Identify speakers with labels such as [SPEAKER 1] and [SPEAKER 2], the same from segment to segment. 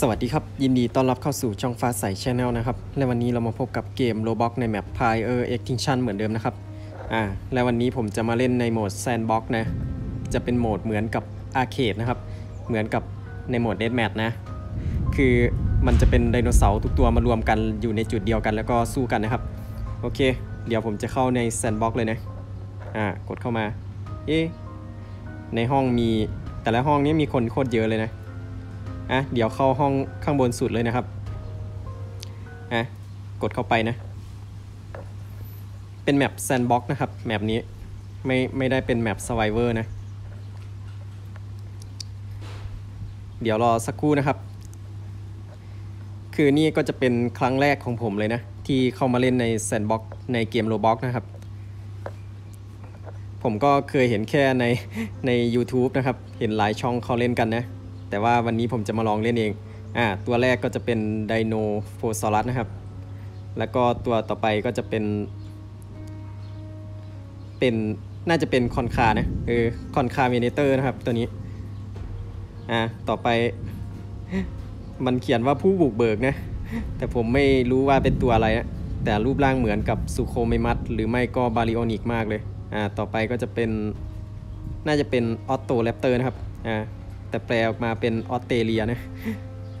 [SPEAKER 1] สวัสดีครับ ยินดีต้อนรับเข้าสู่ช่องฟ้าใสชแนลนะครับ และวันนี้เรามาพบกับเกม Roblox ในแมป Fire Extinction เหมือนเดิมนะครับ อ่า และวันนี้ผมจะมาเล่นในโหมด Sandbox นะ จะเป็นโหมดเหมือนกับ Arcade นะครับ เหมือนกับในโหมด Deathmatch นะ คือมันจะเป็นไดโนเสาร์ทุกตัวมารวมกันอยู่ในจุดเดียวกันแล้วก็สู้กันนะครับ โอเค เดี๋ยวผมจะเข้าใน Sandbox เลยนะ อ่า กดเข้ามา เอ๊ในห้องมีแต่ละห้องนี้มีคนโคตรเยอะเลยนะ อะเดี๋ยวเข้าห้องข้างบนสุดเลยนะครับอะกดเข้าไปนะ เป็น map sandbox นะครับ map นี้ไม่ไม่ได้เป็น map survival นะ เดี๋ยวรอสักครู่นะครับ คือนี่ก็จะเป็นครั้งแรกของผมเลยนะ ที่เข้ามาเล่นใน sandbox ในเกม Roblox นะครับ ผมก็เคยเห็นแค่ในใน u t u b e นะครับ เห็นหลายช่องเขาเล่นกันนะ แต่ว่าวันนี้ผมจะมาลองเล่นเองอ่าตัวแรกก็จะเป็นไดโลโฟซอรัสนะครับ แล้วก็ตัวต่อไปก็จะเป็น เป็นน่าจะเป็นคอนคานะเออคอนคาเวเนเตอร์นะครับตัวนี้อ่าต่อไปมันเขียนว่าผู้บุกเบิกนะ แต่ผมไม่รู้ว่าเป็นตัวอะไรนะแต่รูปร่างเหมือนกับซูโคไมมัสหรือไม่ก็บารีโอนิกซ์มากเลยอ่าต่อไปก็จะเป็นน่าจะเป็นออสโตรแรปเตอร์นะครับอ่า แต่แปลออกมาเป็นออสเตรเลียนะ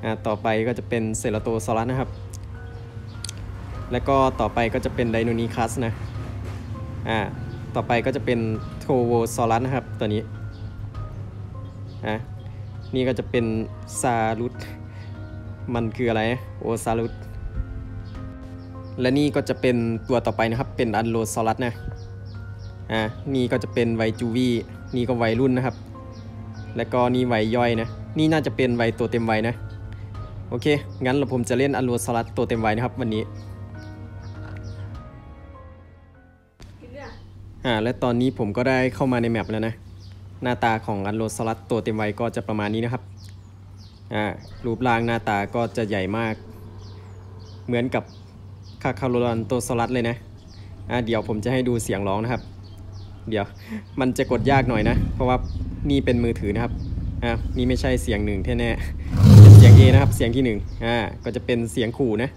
[SPEAKER 1] อ่าต่อไปก็จะเป็นเซราโตซอรัสนะครับ แล้วก็ต่อไปก็จะเป็นไดโนนิคัสนะอ่าต่อไปก็จะเป็นทอร์โวซอรัสนะครับตัวนี้อ่านี่ก็จะเป็นซารุตมันคืออะไรโอซารุตและนี่ก็จะเป็นตัวต่อไปนะครับเป็นอันโลซอรัสนะอ่านี่ก็จะเป็นไวจูวีนี่ก็วัยรุ่นนะครับ แล้วก็นี่ไวย่อยนะ นี่น่าจะเป็นไวตัวเต็มไวนะ โอเค งั้นเราผมจะเล่นอัลโลสลัดตัวเต็มไวนะครับวันนี้ อ่า และตอนนี้ผมก็ได้เข้ามาในแมปแล้วนะ หน้าตาของอัลโลสลัดตัวเต็มไวก็จะประมาณนี้นะครับ อ่า รูปร่างหน้าตาก็จะใหญ่มาก เหมือนกับคาคาโรลอนตัวสลัดเลยนะ อ่า เดี๋ยวผมจะให้ดูเสียงร้องนะครับ เดี๋ยวมันจะกดยากหน่อยนะ เพราะว่านี่เป็นมือถือนะครับอ่านี่ไม่ใช่เสียงหนึ่งแน่เป็นเสียง A นะครับเสียงที่หนึ่งอ่าก็จะเป็นเสียงขู่นะ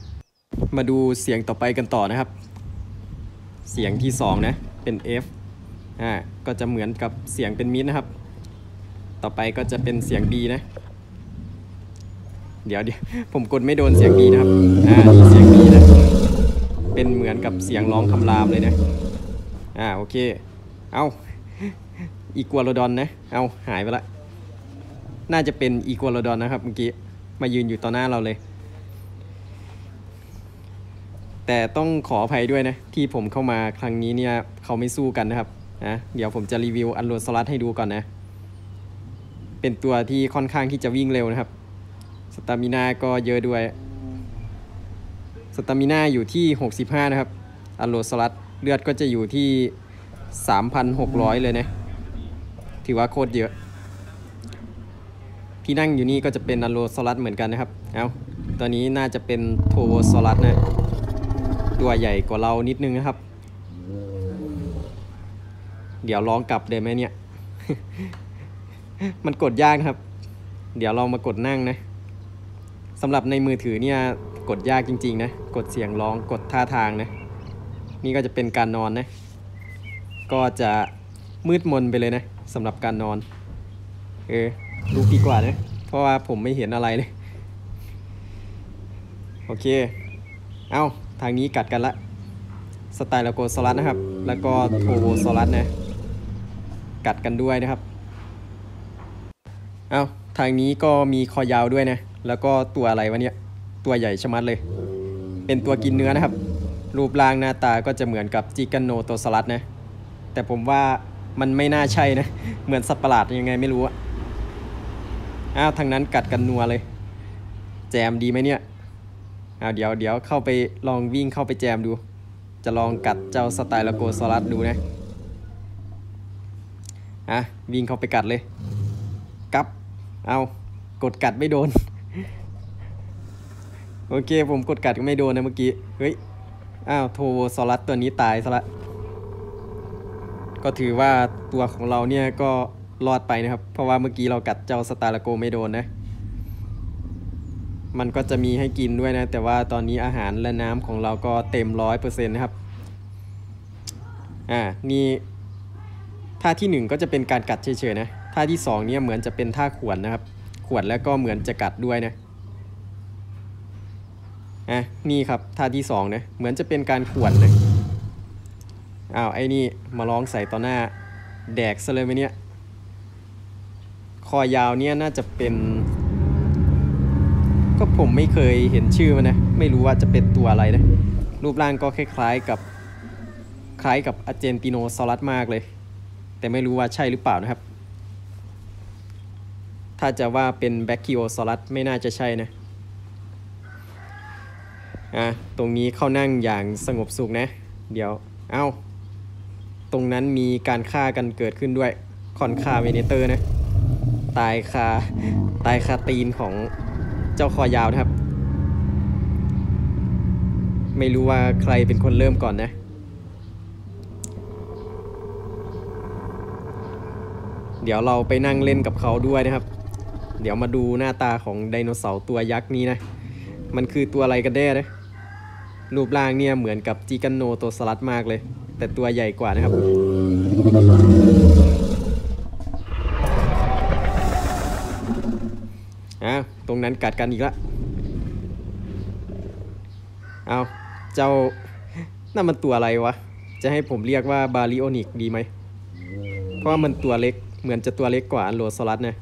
[SPEAKER 1] มาดูเสียงต่อไปกันต่อนะครับ เสียงที่สองนะ เป็น F อ่าก็จะเหมือนกับเสียงเป็นมิดนะครับ ต่อไปก็จะเป็นเสียง B นะ เดี๋ยวเดี๋ยวผมกดไม่โดนเสียง B นะครับอ่ามีเสียง B นะเป็นเหมือนกับเสียงร้องคำรามเลยนะอ่าโอเค เอาอีกัวโลดอนนะ เอาหายไปละ น่าจะเป็นอีกัวโลดอนนะครับเมื่อกี้ มายืนอยู่ต่อหน้าเราเลย แต่ต้องขออภัยด้วยนะ ที่ผมเข้ามาครั้งนี้เนี่ยเขาไม่สู้กันนะครับนะเดี๋ยวผมจะรีวิวอันโรสลัดให้ดูก่อนนะ เป็นตัวที่ค่อนข้างที่จะวิ่งเร็วนะครับ สตามินาก็เยอะด้วย สตามินาอยู่ที่ 65 นะครับ อันโรสลัดเลือดก็จะอยู่ที่ 3,600 เลยนะ ถือว่าโคตรเยอะ ที่นั่งอยู่นี่ก็จะเป็นอันโรสลัดเหมือนกันนะครับ เอาตอนนี้น่าจะเป็นโทโวสลัดนะ ตัวใหญ่กว่าเรานิดนึงนะครับ เดี๋ยวลองกลับได้ไหมเนี่ย มันกดยากครับ เดี๋ยวเรามากดนั่งนะสำหรับในมือถือเนี่ยกดยากจริง ๆ นะ กดเสียงร้องกดท่าทางนะ นี่ก็จะเป็นการนอนนะ ก็จะมืดมนไปเลยนะสำหรับการนอน เออลุกดีกว่านะ เพราะว่าผมไม่เห็นอะไรเลย โอเค เอาทางนี้กัดกันละ สไตล์ลโกโซลัสนะครับ แล้วก็ทอร์โวซอรัสนะ กัดกันด้วยนะครับ เอาทางนี้ก็มีคอยาวด้วยนะ แล้วก็ตัวอะไรวะเนี่ย ตัวใหญ่ชะมัดเลย เป็นตัวกินเนื้อนะครับ รูปร่างหน้าตาก็จะเหมือนกับจิกาโนโตซอรัสนะ แต่ผมว่ามันไม่น่าใช่นะ เหมือนสัตว์ประหลาดยังไงไม่รู้อะอ้าวทางนั้นกัดกันนัวเลย แจมดีไหมเนี่ยอ้าวเดี๋ยวเดี๋ยวเข้าไปลองวิ่งเข้าไปแจมดู จะลองกัดเจ้าสไตล์โกซอรัสดูนะอะวิ่งเข้าไปกัดเลยกับเอากดกัดไม่โดน โอเคผมกดกัดก็ไม่โดนนะเมื่อกี้ เฮ้ย อ้าวโทโวซอรัสตัวนี้ตายซะละ ก็ถือว่าตัวของเราเนี่ยก็รอดไปนะครับ เพราะว่าเมื่อกี้เรากัดเจ้าสตาร์ลโกไม่โดนนะ มันก็จะมีให้กินด้วยนะ แต่ว่าตอนนี้อาหารและน้ำของเราก็เต็มร้อยเปอร์เซ็นต์นะครับ อ่า นี่ท่าที่หนึ่งก็จะเป็นการกัดเฉยๆนะ ท่าที่สองเนี่ยเหมือนจะเป็นท่าขวนนะครับ ขวนแล้วก็เหมือนจะกัดด้วยนะ อะ นี่ครับท่าที่สองนะ เหมือนจะเป็นการขวนนะ อ้าวไอ้นี่มาลองใส่ต่อหน้าแดกซะเลยไหมเนี่ยคอยาวเนี่ยน่าจะเป็น ก็ผมไม่เคยเห็นชื่อมันนะ ไม่รู้ว่าจะเป็นตัวอะไรนะ รูปร่างก็คล้ายๆกับคล้ายกับอาเจนติโนซอรัสมากเลย แต่ไม่รู้ว่าใช่หรือเปล่านะครับ ถ้าจะว่าเป็นแบรคิโอซอรัสไม่น่าจะใช่นะอะตรงนี้เข้านั่งอย่างสงบสุขนะ เดี๋ยว เอ้า ตรงนั้นมีการฆ่ากันเกิดขึ้นด้วยคอนคาเวเนเตอร์นะ ตายคาตายคาตีนของเจ้าคอยาวนะครับ ไม่รู้ว่าใครเป็นคนเริ่มก่อนนะ เดี๋ยวเราไปนั่งเล่นกับเขาด้วยนะครับ เดี๋ยวมาดูหน้าตาของไดโนเสาร์ตัวยักษ์นี้นะ มันคือตัวอะไรกันแน่นะ รูปร่างเนี่ยเหมือนกับจิกันโนตัวสลัดมากเลย แต่ตัวใหญ่กว่านะครับอ้าวตรงนั้นกัดกันอีกละ เอาเจ้านั่นมันตัวอะไรวะ จะให้ผมเรียกว่าบาริโอนิกดีไหม เพราะมันตัวเล็ก เหมือนจะตัวเล็กกว่าอันโลซอรัสนะ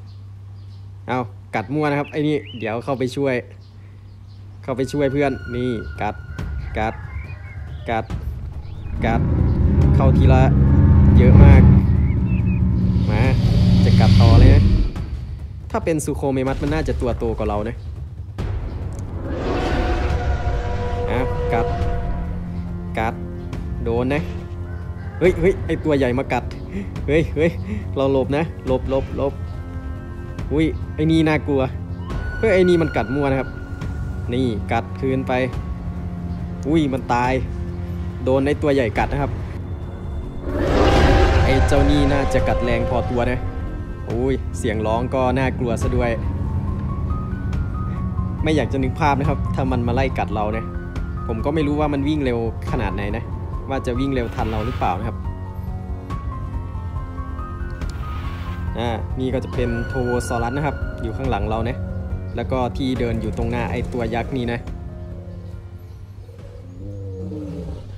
[SPEAKER 1] เอากัดมั่วนะครับ ไอ้นี่ เดี๋ยวเข้าไปช่วย เข้าไปช่วยเพื่อน นี่กัด กัดกัดเข้าทีละเยอะมาก มาจะกัดต่อเลยนะ ถ้าเป็นซูโคเมมัสมันน่าจะตัวโตกว่าเรานะอะกัด กัด โดนนะ เฮ้ยเฮ้ยไอตัวใหญ่มากัด เฮ้ยเฮ้ยเราหลบนะ หลบหลบหลบอุ้ย ไอนี่น่ากลัว เฮ้ย ไอนี่มันกัดมั่วนะครับ นี่กัดคืนไป อุ้ย มันตาย โดนไอตัวใหญ่กัดนะครับ ไอเจ้านี่น่าจะกัดแรงพอตัวนะโอ้ยเสียงร้องก็น่ากลัวซะด้วย ไม่อยากจะนึกภาพนะครับ ถ้ามันมาไล่กัดเราเนี่ยผมก็ไม่รู้ว่ามันวิ่งเร็วขนาดไหนนะ ว่าจะวิ่งเร็วทันเราหรือเปล่านะครับอ่านี่ก็จะเป็นโทโวซอรัสนะครับ อยู่ข้างหลังเรานะแล้วก็ที่เดินอยู่ตรงหน้าไอตัวยักษ์นี่นะ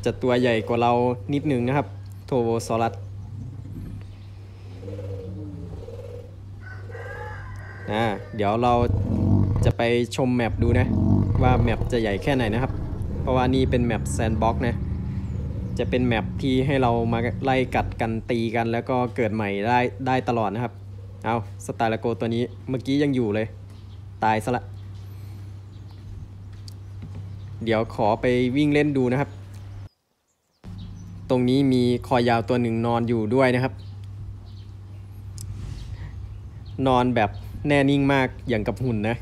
[SPEAKER 1] จะตัวใหญ่กว่าเรานิดนึงนะครับ โทโวซอรัสอ่าเดี๋ยวเราจะไปชม map ดูนะ ว่า map จะใหญ่แค่ไหนนะครับ เพราะว่านี่เป็น map sandbox นะ จะเป็น map ที่ให้เรามาไล่กัดกันตีกันแล้วก็เกิดใหม่ได้ได้ตลอดนะครับ เอาสไตล์ลโกตัวนี้เมื่อกี้ยังอยู่เลย ตายซะละ เดี๋ยวขอไปวิ่งเล่นดูนะครับ ตรงนี้มีคอยาวตัวหนึ่งนอนอยู่ด้วยนะครับ นอนแบบแน่นิ่งมากอย่างกับหุ่นนะ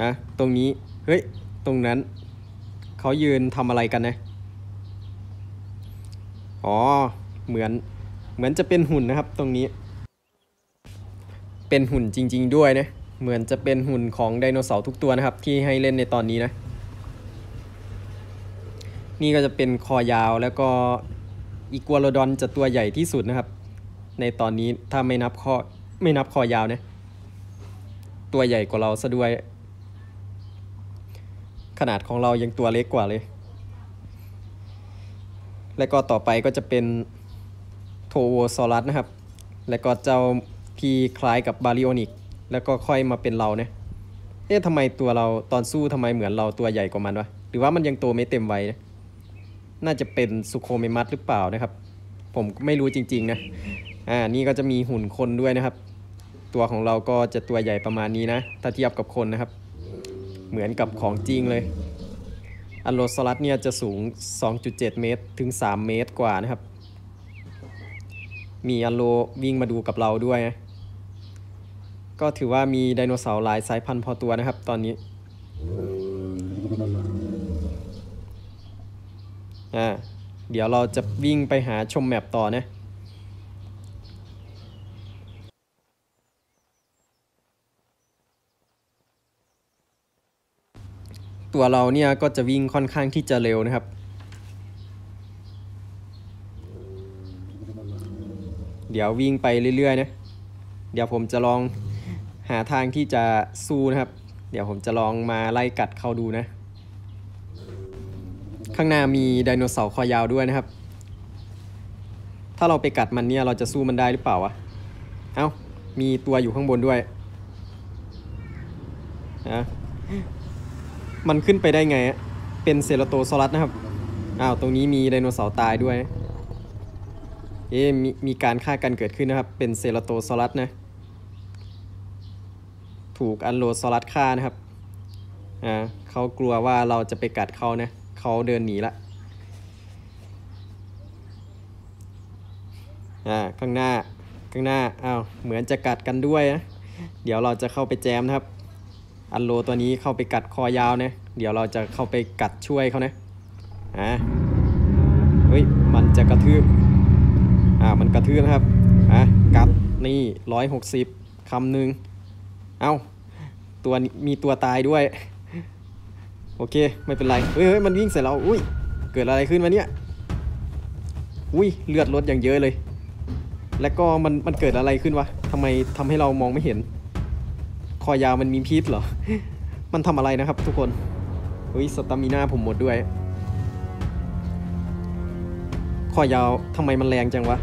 [SPEAKER 1] อะตรงนี้ เฮ้ย ตรงนั้น เขายืนทำอะไรกันนะ อ๋อ เหมือน เหมือนจะเป็นหุ่นนะครับ ตรงนี้ เป็นหุ่นจริง ๆ ด้วยนะ เหมือนจะเป็นหุ่นของไดโนเสาร์ทุกตัวนะครับ ที่ให้เล่นในตอนนี้นะ นี่ก็จะเป็นคอยาวแล้วก็อีกัวโลดอนจะตัวใหญ่ที่สุดนะครับ ในตอนนี้ถ้าไม่นับข้อไม่นับคอยาวเนี่ยตัวใหญ่กว่าเราซะด้วย ขนาดของเรายังตัวเล็กกว่าเลย แล้วก็ต่อไปก็จะเป็นโทโวซอรัสนะครับ แล้วก็เจ้าที่คล้ายกับบาริโอนิก แล้วก็ค่อยมาเป็นเราเนี่ยเอ๊ะทำไมตัวเราตอนสู้ทำไมเหมือนเราตัวใหญ่กว่ามันวะ หรือว่ามันยังโตไม่เต็มวัยนะ น่าจะเป็นสุโคเมมัสหรือเปล่านะครับ ผมไม่รู้จริง ๆ นะ อ่า นี่ก็จะมีหุ่นคนด้วยนะครับ ตัวของเราก็จะตัวใหญ่ประมาณนี้นะ ถ้าเทียบกับคนนะครับ เหมือนกับของจริงเลยอันโลซอรัสเนี่ยจะสูง 2.7 เมตรถึง 3 เมตรกว่านะครับ มีอันโลวิ่งมาดูกับเราด้วยนะก็ถือว่ามีไดโนเสาร์หลายสายพันธุ์พอตัวนะครับ ตอนนี้ อ่าเดี๋ยวเราจะวิ่งไปหาชมแมปต่อนะตัวเราเนี่ยก็จะวิ่งค่อนข้างที่จะเร็วนะครับ เดี๋ยววิ่งไปเรื่อยๆนะ เดี๋ยวผมจะลองหาทางที่จะสู้นะครับ เดี๋ยวผมจะลองมาไล่กัดเขาดูนะ ข้างหน้ามีไดโนเสาร์คอยาวด้วยนะครับ ถ้าเราไปกัดมันเนี่ยเราจะสู้มันได้หรือเปล่าวะ เอ้า มีตัวอยู่ข้างบนด้วยนะมันขึ้นไปได้ไงอะเป็นเซราโตซอรัสนะครับ อ้าว ตรงนี้มีไดโนเสาร์ตายด้วย เอ๊ะมีมีการฆ่ากันเกิดขึ้นนะครับ เป็นเซราโตซอรัสนะ ถูกอันโลซอรัสฆ่านะครับ อ่าเขากลัวว่าเราจะไปกัดเขานะ เขาเดินหนีละอ่าข้างหน้าข้างหน้าอ้าวเหมือนจะกัดกันด้วยนะเดี๋ยวเราจะเข้าไปแจมนะครับ อันโลตัวนี้เข้าไปกัดคอยาวนะเดี๋ยวเราจะเข้าไปกัดช่วยเขานะอ่าเฮ้ยมันจะกระทืบอ่ามันกระทืบนะครับอะกัดนี่ร้อยหกสิบคำหนึ่งเอ้าตัวมีตัวตายด้วย โอเค ไม่เป็นไรเฮ้ยเฮ้ยมันวิ่งใส่เรา อุ้ย เกิดอะไรขึ้นวะเนี่ย อุ้ย เลือดลดอย่างเยอะเลย แล้วก็มัน มันเกิดอะไรขึ้นวะทำไมทำให้เรามองไม่เห็น คอยาวมันมีพิษเหรอ มันทำอะไรนะครับทุกคนเฮ้ย สตามิน่าผมหมดด้วย คอยาวทำไมมันแรงจังวะ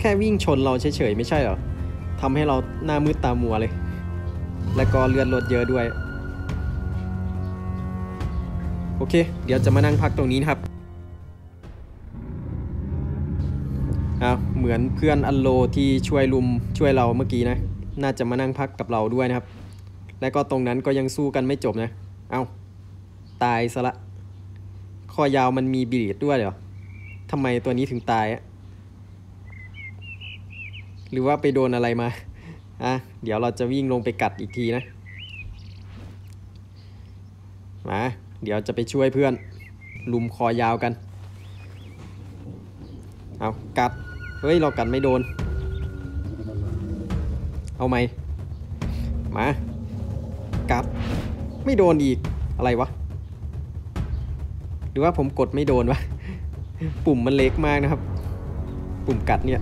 [SPEAKER 1] แค่วิ่งชนเราเฉยๆไม่ใช่เหรอทำให้เราหน้ามืดตามัวเลย แล้วก็เลือดลดเยอะด้วย โอเค เดี๋ยวจะมานั่งพักตรงนี้นะครับเอะเหมือนเพื่อนอันโลที่ช่วยลุมช่วยเราเมื่อกี้นะ น่าจะมานั่งพักกับเราด้วยนะครับ และก็ตรงนั้นก็ยังสู้กันไม่จบนะ เอาตายซะละคอยาวมันมีบีดด้วยเหรอทำไมตัวนี้ถึงตายอะหรือว่าไปโดนอะไรมา อะ เดี๋ยวเราจะวิ่งลงไปกัดอีกทีนะ มา เดี๋ยวจะไปช่วยเพื่อน ลุมคอยาวกัน เอากัด เฮ้ย เรากัดไม่โดน เอาไหมมา กัด ไม่โดนอีก อะไรวะ หรือว่าผมกดไม่โดนวะ ปุ่มมันเล็กมากนะครับ ปุ่มกัดเนี่ย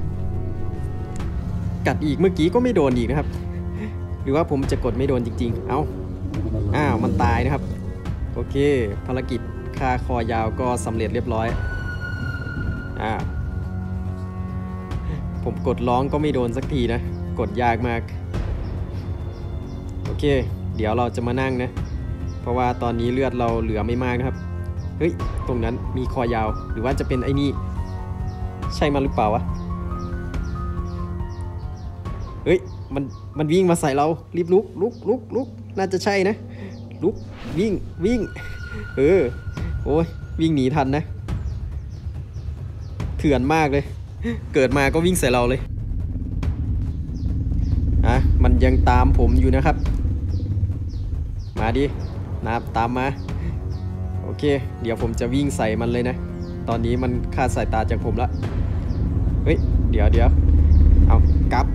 [SPEAKER 1] กัดอีกเมื่อกี้ก็ไม่โดนอีกนะครับ หรือว่าผมจะกดไม่โดนจริง ๆ เอาอ้าว มันตายนะครับ โอเค ภารกิจฆ่าคอยาวก็สำเร็จเรียบร้อย อ่า ผมกดร้องก็ไม่โดนสักทีนะ กดยากมาก โอเค เดี๋ยวเราจะมานั่งนะ เพราะว่าตอนนี้เลือดเราเหลือไม่มากนะครับ เฮ้ย ตรงนั้นมีคอยาว หรือว่าจะเป็นไอ้นี่ ใช่มันหรือเปล่าวะ เฮ้ย มัน มันวิ่งมาใส่เรา รีบลุก ลุก ลุก ลุก น่าจะใช่นะ ลุกวิ่งวิ่ง เออ โอ้ยวิ่งหนีทันนะ เถื่อนมากเลย เกิดมาก็วิ่งใส่เราเลยอะมันยังตามผมอยู่นะครับ มาดินับตามมา โอเค เดี๋ยวผมจะวิ่งใส่มันเลยนะ ตอนนี้มันคาดสายตาจากผมละเฮ้ย เดี๋ยวเดี๋ยวเอากลับ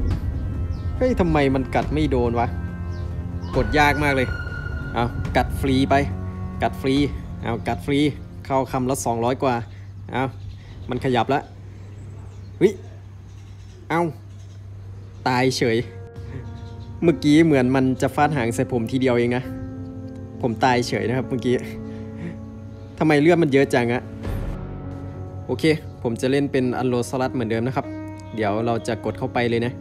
[SPEAKER 1] เฮ้ยทำไมมันกัดไม่โดนวะ กดยากมากเลย เอากัดฟรีไป กัดฟรีเอากัดฟรีเข้าคำละ 200 กว่าเอามันขยับแล้วเฮ้ยเอาตายเฉย เมื่อกี้เหมือนมันจะฟาดหางใส่ผมทีเดียวเองนะ ผมตายเฉยนะครับเมื่อกี้ทำไมเลือดมันเยอะจังอะโอเค ผมจะเล่นเป็นอันโลซอรัสเหมือนเดิมนะครับ เดี๋ยวเราจะกดเข้าไปเลยนะ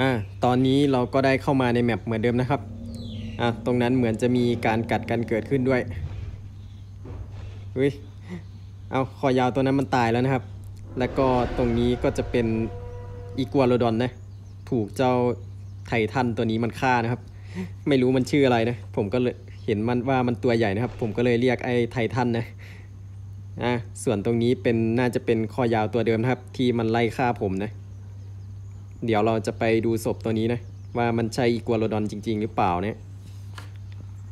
[SPEAKER 1] อ่าตอนนี้เราก็ได้เข้ามาในแมปเหมือนเดิมนะครับอะตรงนั้นเหมือนจะมีการกัดกันเกิดขึ้นด้วยเฮ้ยเอาคอยาวตัวนั้นมันตายแล้วนะครับ แล้วก็ตรงนี้ก็จะเป็นอีกัวโลดอนนะถูกเจ้าไททันตัวนี้มันฆ่านะครับ ไม่รู้มันชื่ออะไรนะ ผมก็เลยเห็นมันว่ามันตัวใหญ่นะครับ ผมก็เลยเรียกไอ้ไททันนะอะส่วนตรงนี้เป็นน่าจะเป็นคอยาวตัวเดิมนะครับ ที่มันไล่ฆ่าผมนะ เดี๋ยวเราจะไปดูศพตัวนี้นะ ว่ามันใช่อีกัวโลดอนจริง ๆ หรือเปล่าเนี่ย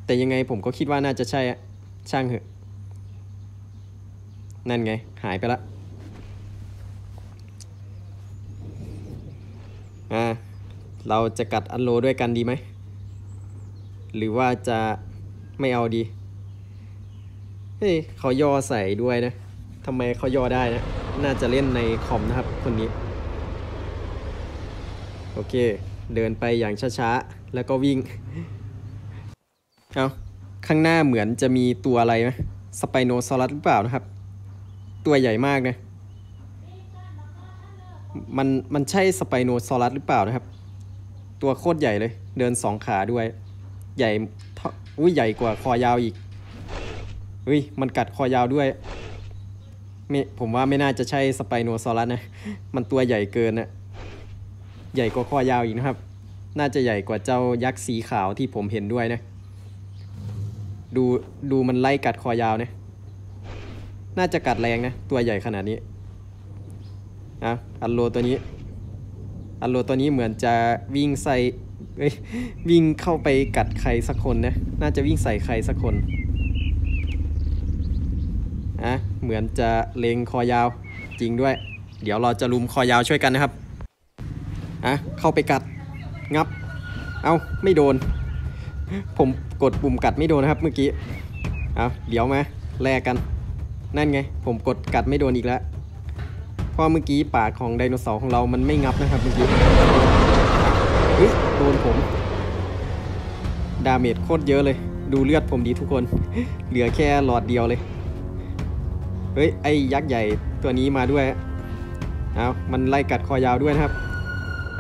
[SPEAKER 1] แต่ยังไงผมก็คิดว่าน่าจะใช่อะช่างเหอะ นั่นไง หายไปละอ่าเราจะกัดอันโลด้วยกันดีไหม หรือว่าจะไม่เอาดี เฮ้ยเขาย่อใส่ด้วยนะทำไมเขาย่อได้นะ น่าจะเล่นในคอมนะครับคนนี้ โอเค เดินไปอย่างช้าๆ แล้วก็วิ่ง เอาข้างหน้าเหมือนจะมีตัวอะไรไหมสไปโนซอรัสหรือเปล่านะครับ ตัวใหญ่มากนะ มันมันใช่สไปโนซอรัสหรือเปล่านะครับ ตัวโคตรใหญ่เลย เดินสองขาด้วย ใหญ่เท่าอุ้ยใหญ่กว่าคอยาวอีกอุ้ยมันกัดคอยาวด้วยไม่ผมว่าไม่น่าจะใช่สไปโนซอรัสนะ มันตัวใหญ่เกินนะ ใหญ่กว่าคอยาวอีกนะครับ น่าจะใหญ่กว่าเจ้ายักษ์สีขาวที่ผมเห็นด้วยนะ ดูดูมันไล่กัดคอยาวนะ น่าจะกัดแรงนะ ตัวใหญ่ขนาดนี้อะอัลโลตัวนี้ อัลโลตัวนี้เหมือนจะวิ่งใส่เอ้ยวิ่งเข้าไปกัดใครสักคนนะ น่าจะวิ่งใส่ใครสักคนอะเหมือนจะเลงคอยาวจริงด้วย เดี๋ยวเราจะลุมคอยาวช่วยกันนะครับ อะเข้าไปกัดงับ เอาไม่โดน ผมกดปุ่มกัดไม่โดนนะครับเมื่อกี้เอาเดี๋ยวมาแลกกัน นั่นไง ผมกดกัดไม่โดนอีกแล้วเพราะเมื่อกี้ปากของไดโนเสาร์ของเรามันไม่งับนะครับเมื่อกี้เฮ้ยโดนผม ดาเมจโคตรเยอะเลย ดูเลือดผมดีทุกคน เหลือแค่หลอดเดียวเลย เฮ้ย ไอ้ยักษ์ใหญ่ตัวนี้มาด้วย เอามันไล่กัดคอยาวด้วยนะครับ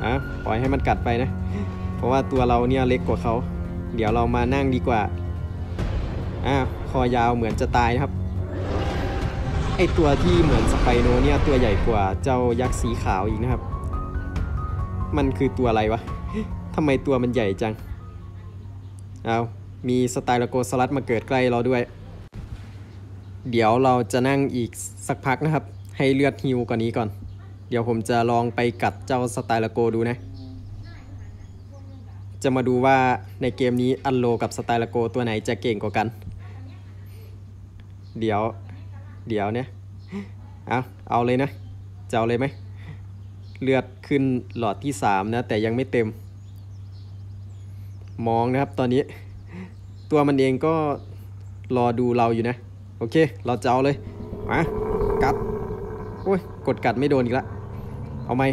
[SPEAKER 1] อาปล่อยให้มันกัดไปนะ เพราะว่าตัวเราเนี่ยเล็กกว่าเขา เดี๋ยวเรามานั่งดีกว่าอ่าคอยาวเหมือนจะตายครับ ไอตัวที่เหมือนสไปโนเนี่ยตัวใหญ่กว่าเจ้ายักษ์สีขาวอีกนะครับ มันคือตัวอะไรวะทำไมตัวมันใหญ่จัง เอามีสไตล์โกสลัดมาเกิดใกล้เราด้วย เดี๋ยวเราจะนั่งอีกสักพักนะครับ ให้เลือดฮิวกว่านี้ก่อน เดี๋ยวผมจะลองไปกัดเจ้าสไตล์โกดูนะ จะมาดูว่าในเกมนี้อันโลกับสไตล์โกตัวไหนจะเก่งกว่ากัน เดี๋ยว เดี๋ยวเนี่ย เอาเอาเลยนะจะเอาเลยไหม เลือดขึ้นหลอดที่สามนะ แต่ยังไม่เต็ม มองนะครับตอนนี้ ตัวมันเองก็รอดูเราอยู่นะ โอเค เราจะเอาเลยมากัดโอ้ย กดกัดไม่โดนอีกและ เอาไหม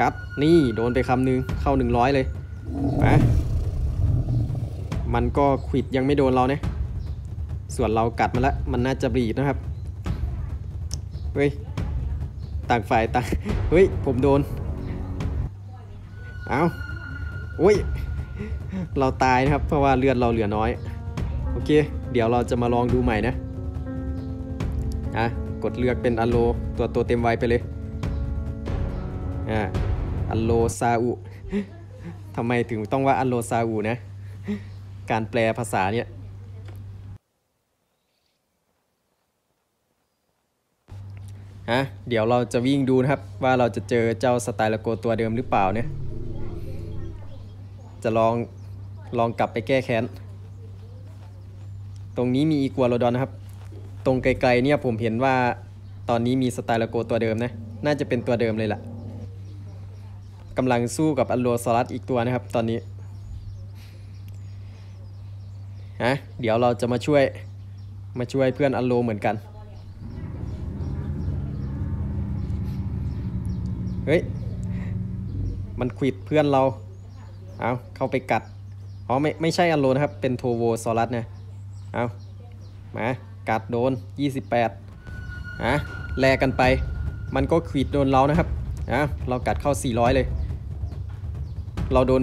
[SPEAKER 1] กัดนี่โดนไปคำหนึ่งเข้าหนึ่งร้อยเลยมามันก็ขวิดยังไม่โดนเราเนี่ยส่วนเรากัดมันละมันน่าจะบีดนะครับเฮ้ยต่างฝ่ายต่างเฮ้ยผมโดนเอาโอ้ยเราตายนะครับ เพราะว่าเลือดเราเหลือน้อย โอเค เดี๋ยวเราจะมาลองดูใหม่นะอะกดเลือกเป็นอโล ตัวตัวเต็มไวไปเลย อะอัลโลซาอุทำไมถึงต้องว่าอัลโลซาอุนะ การแปลภาษาเนี่ยฮะเดี๋ยวเราจะวิ่งดูนะครับว่าเราจะเจอเจ้าสไตล์โกตัวเดิมหรือเปล่าเนี่ย จะลองลองกลับไปแก้แค้น ตรงนี้มีอีกัวโรดอนนะครับ ตรงไกลๆเนี่ยผมเห็นว่าตอนนี้มีสไตล์โกตัวเดิมนะ น่าจะเป็นตัวเดิมเลยล่ะ กำลังสู้กับอัลโลซอรัสอีกตัวนะครับตอนนี้ฮะเดี๋ยวเราจะมาช่วยมาช่วยเพื่อนอัลโลเหมือนกัน เฮ้ย มันขวิดเพื่อนเรา เอาเข้าไปกัด อ๋อไม่ไม่ใช่อัลโลนะครับ เป็นโทโวซอรัสนะเอามากัดโดน 28ฮะแลกกันไป มันก็ขวิดโดนเรานะครับอะเรากัดเข้า 400 เลย เราโดน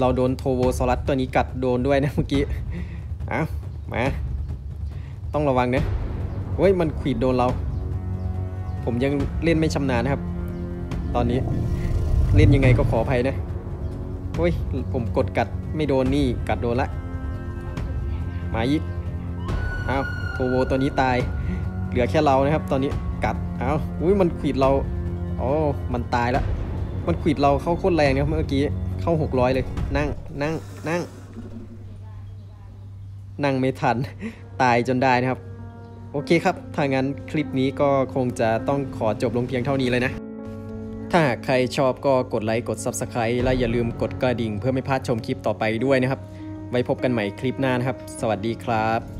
[SPEAKER 1] เราโดนโทโวซอรัสตัวนี้กัดโดนด้วยนะเมื่อกี้เอาวมา ต้องระวังนะเฮ้ยมันขวิดโดนเรา ผมยังเล่นไม่ชำนาญนะครับ ตอนนี้เล่นยังไงก็ขออภัยนะโอ้ยผมกดกัดไม่โดนนี่กัดโดนละมายิกอ้าวโทโวตัวนี้ตาย เหลือแค่เรานะครับ ตอนนี้กัดอ้าวอุ้ยมันขวิดเราโอ้มันตายแล้วมันขวิดเราเข้าโคตรแรงนะครับเมื่อกี้ เข้า600เลย นั่งนั่งนั่ง นั่งไม่ทัน ตายจนได้นะครับ โอเคครับ ถ้างั้นคลิปนี้ก็คงจะต้องขอจบลงเพียงเท่านี้เลยนะ ถ้าหากใครชอบก็กดไลค์กด Subscribe และอย่าลืมกดกระดิ่ง เพื่อไม่พลาดชมคลิปต่อไปด้วยนะครับ ไว้พบกันใหม่คลิปหน้านะครับ สวัสดีครับ